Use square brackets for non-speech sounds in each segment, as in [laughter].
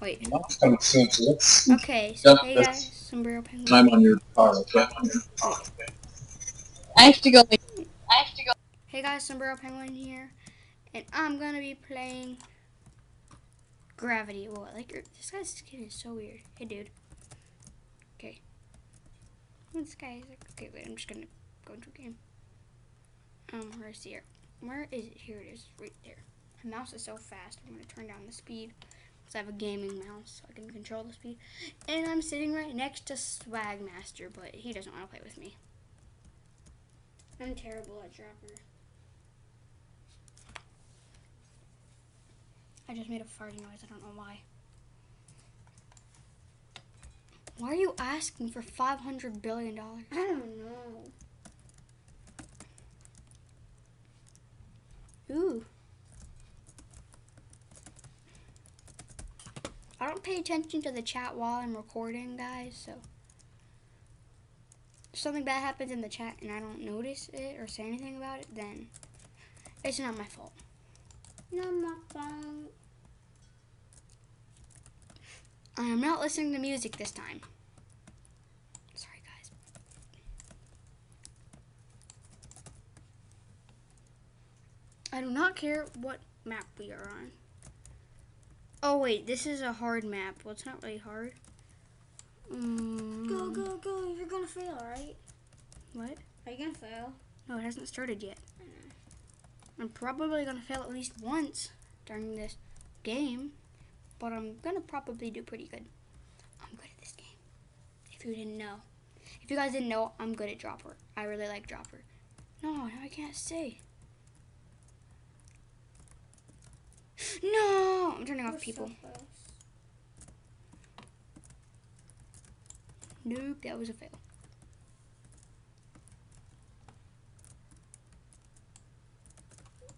Wait. Not coming soon, so let's Okay, so Yep, hey that's- guys, Sombrero Penguin. time on your car, okay? I have to go. Hey guys, Sombrero Penguin here, and I'm gonna be playing Gravity. Well, like er, this guy's skin is so weird. Hey, dude. Okay. This guy is like, okay, wait. I'm just gonna go into a game. Um, where's here? Where is it? Here it is, right there. My mouse is so fast. I'm gonna turn down the speed because I have a gaming mouse, so I can control the speed. And I'm sitting right next to Swagmaster, but he doesn't want to play with me. I'm terrible at Dropper. I just made a farting noise. I don't know why. Why are you asking for five hundred billion dollars? I don't know. Ooh. Don't pay attention to the chat while I'm recording, guys. So if something bad happens in the chat and I don't notice it or say anything about it, then it's not my fault. No, my phone. I am not listening to music this time. Sorry, guys. I do not care what map we are on. Oh, wait, this is a hard map. Well, it's not really hard. Um, Go, go, go. You're gonna fail, right? What? Are you gonna fail? No, it hasn't started yet. I'm probably going to fail at least once during this game, but I'm going to probably do pretty good. I'm good at this game. If you didn't know. If you guys didn't know, I'm good at Dropper. I really like Dropper. No, now I can't say. No! I'm turning off We're people. So. Nope, that was a fail.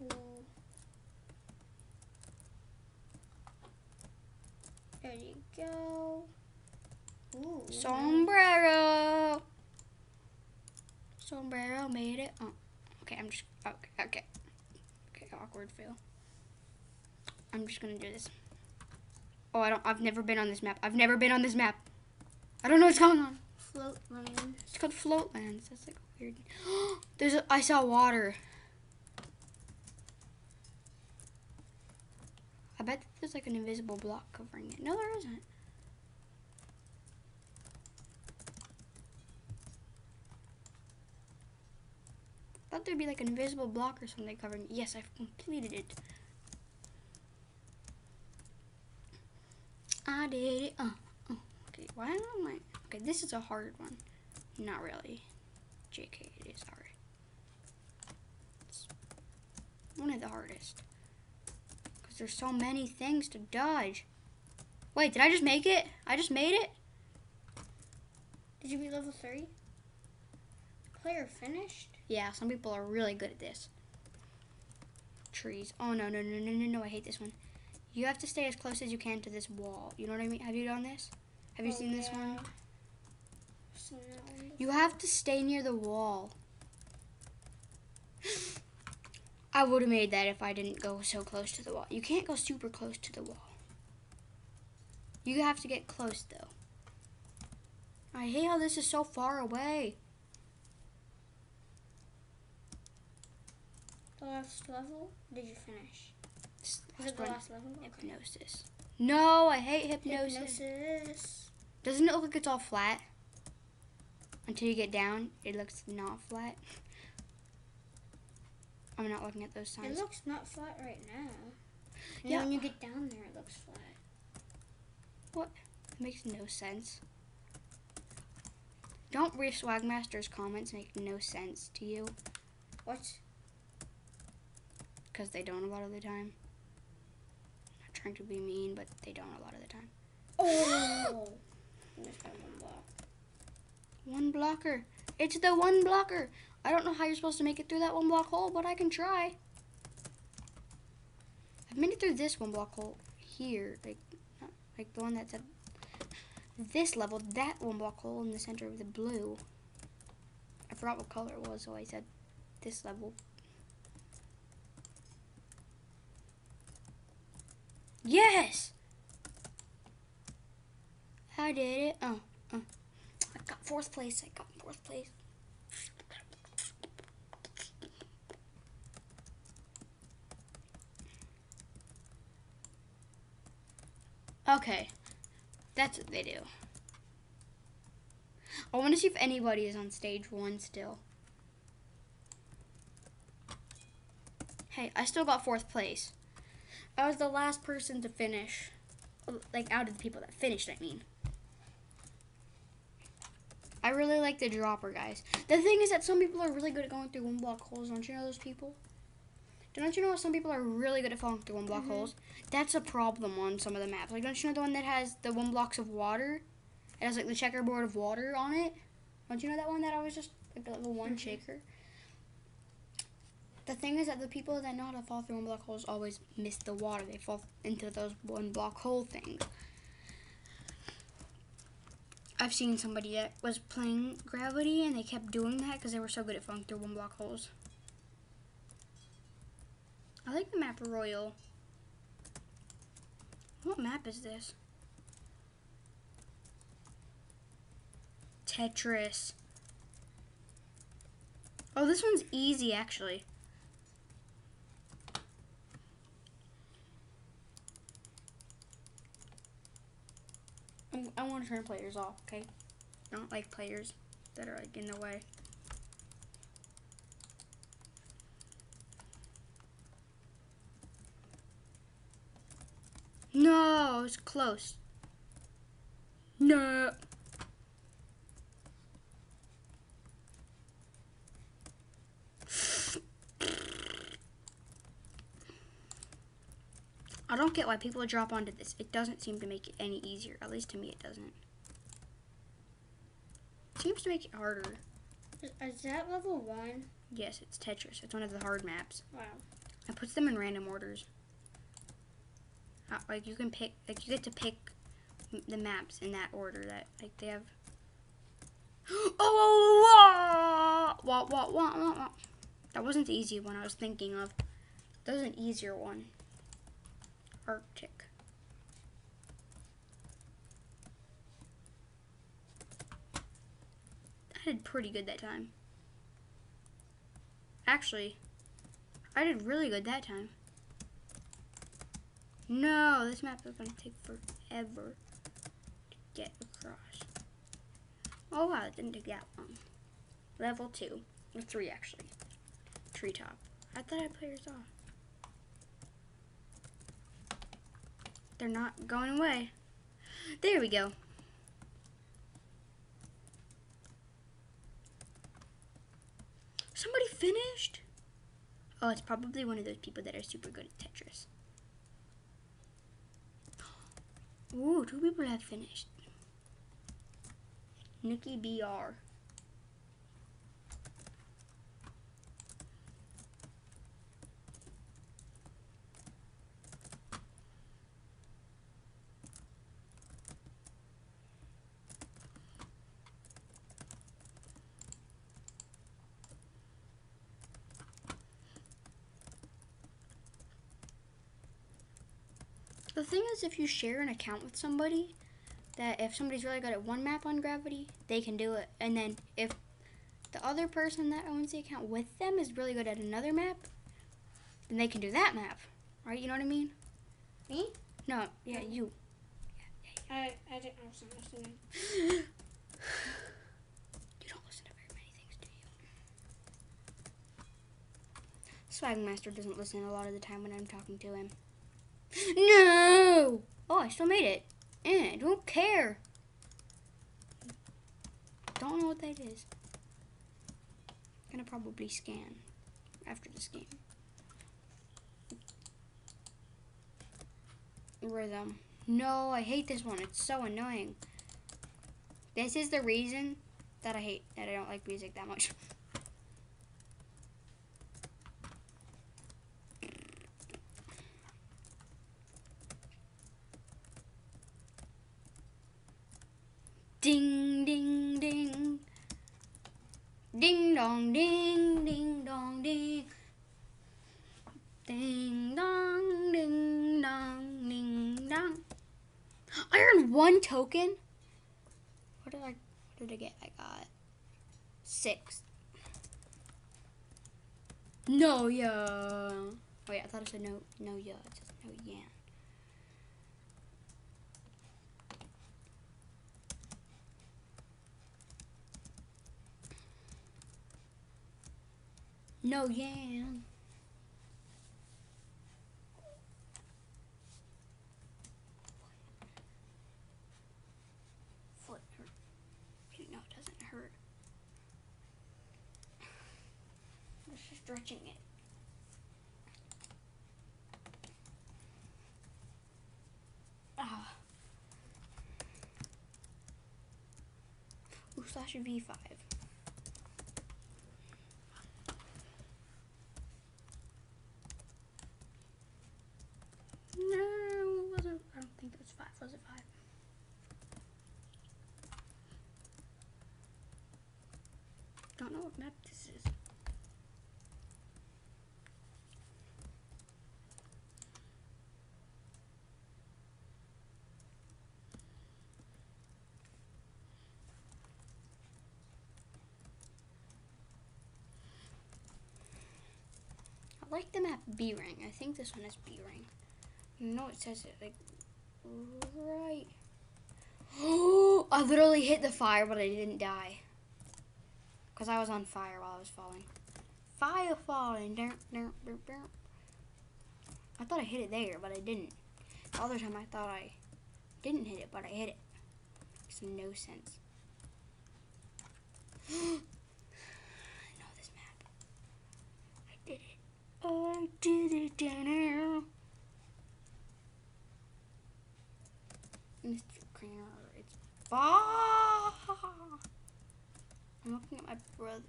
Ooh. There you go. Ooh. Sombrero! Sombrero made it. Oh, okay, I'm just. Okay, okay. Okay, awkward fail. I'm just gonna do this. Oh, I don't. I've never been on this map. I've never been on this map. I don't know what's going on. float lane. It's called Floatlands. That's like weird. [gasps] There's. A, I saw water. I bet there's like an invisible block covering it. No, there isn't. thought there'd be like an invisible block or something covering it. Yes, I've completed it. I did it. Oh, oh, okay. Why am I? Okay, this is a hard one. Not really. JK, it is hard. It's one of the hardest. Because there's so many things to dodge. Wait, did I just make it? I just made it? Did you be level three? Player finished. Yeah, some people are really good at this. Trees. Oh, no, no, no, no, no, no. I hate this one. You have to stay as close as you can to this wall. You know what I mean? Have you done this? Have you Oh, seen this oh, one? You have to stay near the wall. I would have made that if I didn't go so close to the wall. You can't go super close to the wall. You have to get close though. I hate how this is so far away. The last level? Did you finish? Last one, last level? Okay. hypnosis. No, I hate hypnosis. Hypnosis. Doesn't it look like it's all flat? Until you get down, it looks not flat. I'm not looking at those signs. It looks not flat right now. And Yeah. when you get down there, it looks flat. What? It makes no sense. Don't read Swagmaster's comments make no sense to you What? because they don't a lot of the time. Trying to be mean, but they don't a lot of the time. Oh! [gasps] One block. One blocker. It's the one blocker. I don't know how you're supposed to make it through that one block hole, but I can try. I've made it through this one block hole here, like, not, like the one that's at this level. That one block hole in the center of the blue. I forgot what color it was, so I said this level. Yes. I did it. Oh, oh. I got fourth place. I got fourth place. Okay. That's what they do. I want to see if anybody is on stage one still. Hey, I still got fourth place. I was the last person to finish. Like, out of the people that finished, I mean. I really like the dropper, guys. The thing is that some people are really good at going through one block holes. Don't you know those people? Don't you know some people are really good at falling through one block Mhm. holes? That's a problem on some of the maps. Like, don't you know the one that has the one blocks of water? It has like the checkerboard of water on it. Don't you know that one that I was just like the little one Mhm. shaker? The thing is that the people that know how to fall through one block holes always miss the water. They fall into those one block hole things. I've seen somebody that was playing gravity and they kept doing that because they were so good at falling through one block holes. I like the map Royal. What map is this? Tetris. Oh, this one's easy actually. I want to turn players off, okay? I don't like players that are like in the way. No, it was close. No. I don't get why people drop onto this. It doesn't seem to make it any easier. At least to me, it doesn't. It seems to make it harder. Is, that level one? Yes, it's Tetris. It's one of the hard maps. Wow. It puts them in random orders. Uh, like you can pick, like you get to pick the maps in that order that like they have. [gasps] Oh, wah, wah, wah, wah, wah. that wasn't the easy one I was thinking of. That was an easier one. Arctic. I did pretty good that time. Actually, I did really good that time. No, this map is gonna take forever to get across. Oh wow, it didn't take that long. Level two, or three actually. Treetop. I thought I had players off. They're not going away. There we go. Somebody finished? Oh, it's probably one of those people that are super good at Tetris. Ooh, two people have finished. Nikki BR. Thing is, if you share an account with somebody, that if somebody's really good at one map on Gravity, they can do it. And then if the other person that owns the account with them is really good at another map, then they can do that map. Right? You know what I mean? Me? No, yeah, you. I, I didn't wasn't. [sighs] You don't listen to very many things, do you? Swagmaster doesn't listen a lot of the time when I'm talking to him. No! Oh, I still made it. Eh, don't care. Don't know what that is. Gonna probably scan after this game. Rhythm. No, I hate this one. It's so annoying. This is the reason that I hate that I don't like music that much. [laughs] Ding ding ding. Ding dong ding ding dong ding. Ding dong ding dong ding dong. I earned one token. What did I? What did I get? I got six. No, yeah. Oh yeah, I thought it said no. No, yeah. No, yeah. Foot hurt. Okay, no, it doesn't hurt. Just stretching it. Ah. Ooh, slash V5. No, it wasn't. I don't think it was five. Was it five? Don't know what map this is. I like the map B ring. I think this one is B ring. No, it says it like right. Oh, [gasps] I literally hit the fire, but I didn't die. Because I was on fire while I was falling. Fire falling. I thought I hit it there, but I didn't. The other time I thought I didn't hit it, but I hit it. Makes no sense. [gasps] I know this map. I did it. I did it, Daniel. Mr. Cleaner, it's Bah! I'm looking at my brother's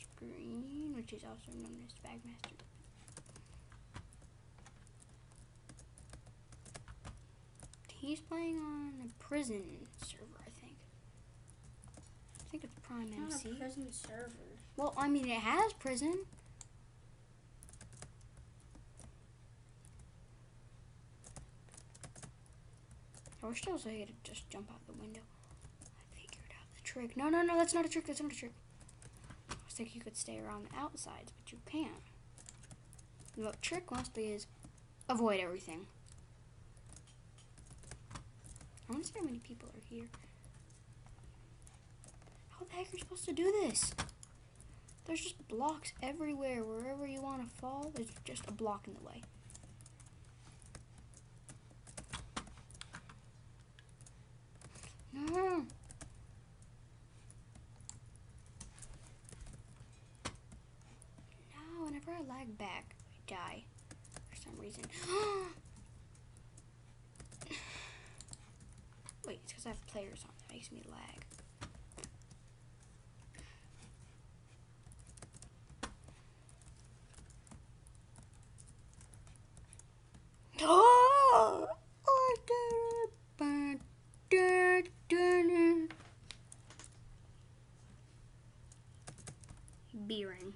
screen, which is also known as Swagmaster. He's playing on a prison server, I think. I think it's Prime Not MC. a prison server. Well, I mean, it has prison. I wish there was a way to just jump out the window. I figured out the trick. No, no, no, that's not a trick. That's not a trick. I was thinking you could stay around the outsides, but you can't. The trick mostly is avoid everything. I want to see how many people are here. How the heck are you supposed to do this? There's just blocks everywhere. Wherever you want to fall, there's just a block in the way. No. No, whenever I lag back, I die for some reason. [gasps] Wait, it's because I have players on. That makes me lag. Oh, I did it. Ba- da- da- da. B ring.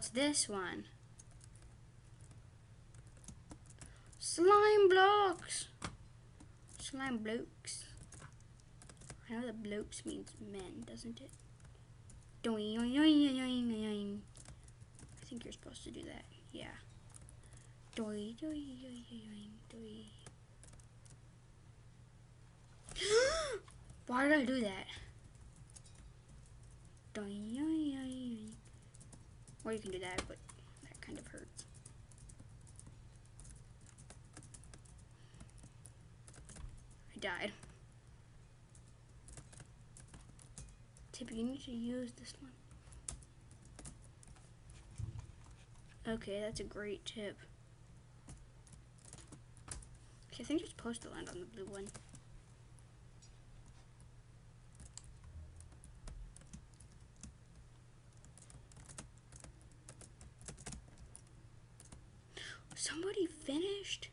It's this one. Slime blocks. Slime blokes. I know that blokes means men, doesn't it? I think you're supposed to do that. Yeah. [gasps] Why did I do that? Or you can do that, but that kind of hurts. I died. Tip, you need to use this one. Okay, that's a great tip. Okay, I think you're supposed to land on the blue one. Somebody finished?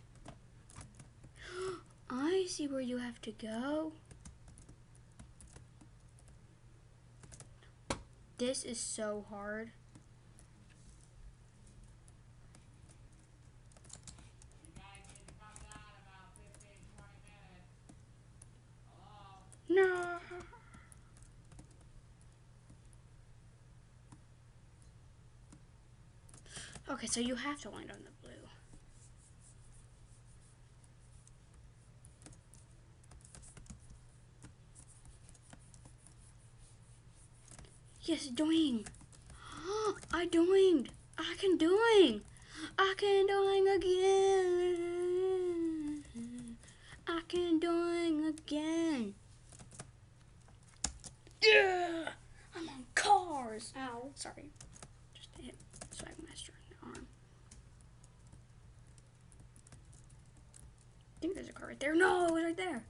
I see where you have to go. This is so hard. No. [laughs] Okay, so you have to land on the blue. Yes, doing. [gasps] I doing. I can doing. I can doing again. I can doing again. Yeah, I'm on cars. Ow. Sorry, just hit Swagmaster in the arm. I think there's a car right there. No, it was right there.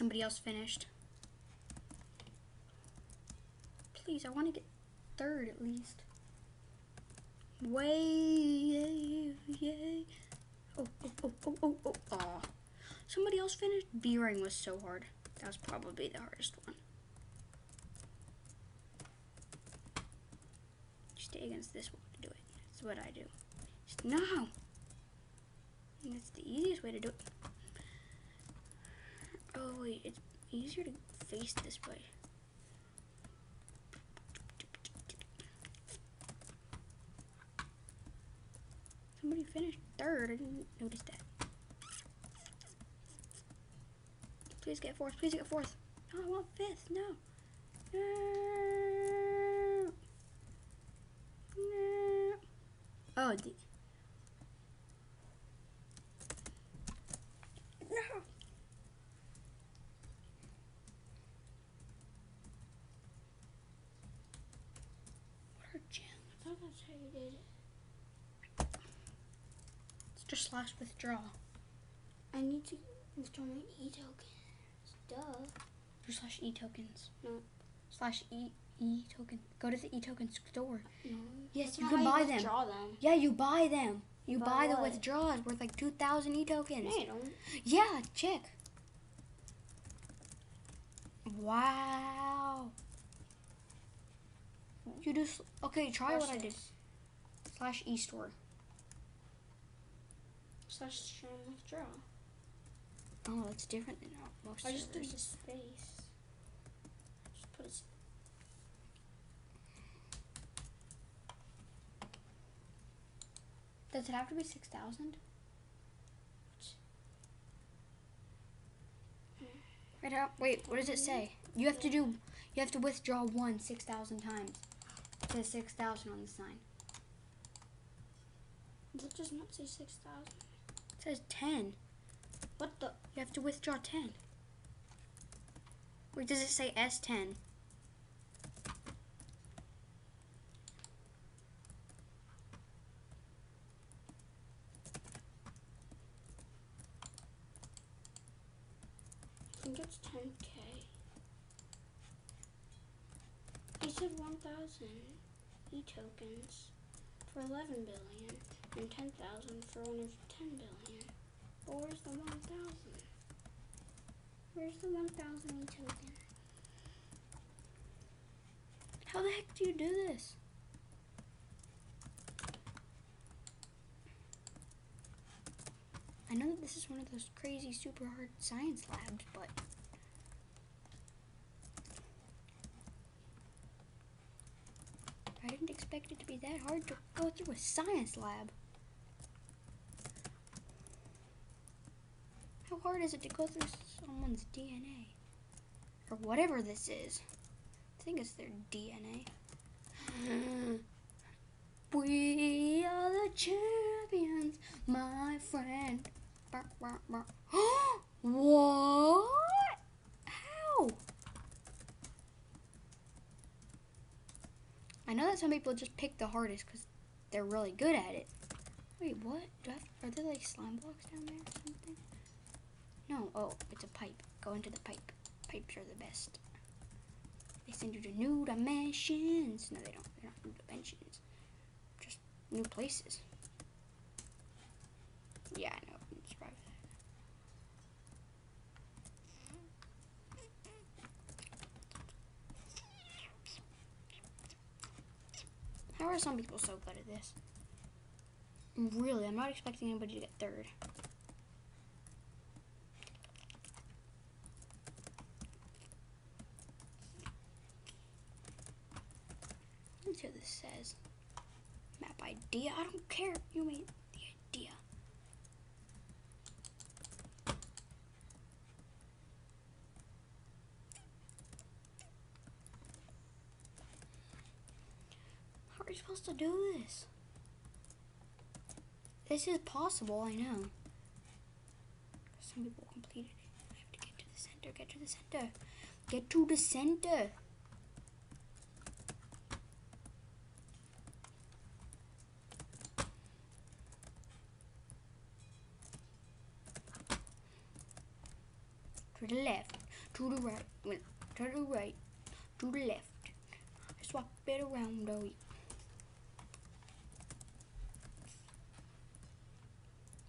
Somebody else finished. Please, I want to get third at least. Way, yay, yay. Oh, oh, oh, oh, oh, oh, aw. Somebody else finished? B-ring was so hard. That was probably the hardest one. Stay against this one to do it. That's what I do. No! That's the easiest way to do it. Oh wait, it's easier to face this way. Somebody finished third. I didn't notice that. Please get fourth. Please get fourth. No, I want fifth. No. No. No. Oh, the. No. What are gems? I thought that's how you did it. It's just slash withdraw. I need to install my e tokens. Duh. Or slash e tokens. No. Slash e e token. Go to the e token store. No. Yes, That's you can how buy them. Withdraw them. Yeah, you buy them. You Buy buy, the withdrawals worth like two thousand e tokens. No, you. Yeah, check. Wow. You do s- okay. Try what I did. Slash e store. Stream withdraw. Oh, it's different than most I just did servers. the space. Just put it. Does it have to be six thousand? Hmm. Wait, how- wait. What does it say? You have to do. You have to withdraw one six thousand times. It says six thousand on the sign. Does it does not say six thousand. It says ten. What the? You have to withdraw ten. Wait, does it say S ten? I think it's ten k. He said one thousand e tokens for eleven billion and ten thousand for one of. But where's the one thousand? Where's the one thousand e token? How the heck do you do this? I know that this is one of those crazy, super hard science labs, but. I didn't expect it to be that hard to go through a science lab. How hard is it to go through someone's DNA? Or whatever this is. I think it's their DNA. [gasps] We are the champions, my friend. [gasps] What? How? I know that some people just pick the hardest because they're really good at it. Wait, what? Do I have, are there like slime blocks down there or something? No. Oh, it's a pipe. Go into the pipe. Pipes are the best. They send you to new dimensions. No, they don't. They're not new dimensions. Just new places. Yeah, I know. I can survive that. How are some people so good at this? Really, I'm not expecting anybody to get third. Let's see what this says. Map idea? I don't care. You made the idea. How are you supposed to do this? This is possible, I know. Some people completed it. I have to get to the center, get to the center. Get to the center. To the left, to the right, to the right, to the left. I Swap it around, oh yeah.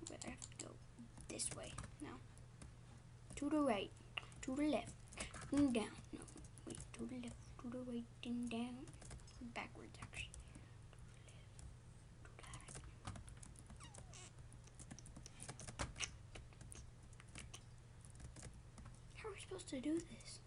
But I have to go this way now. To the right, to the left, and down. No, wait, to the left, to the right, and down. Backwards, actually. How are we supposed to do this?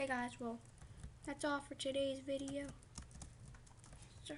Okay guys, well, that's all for today's video. So,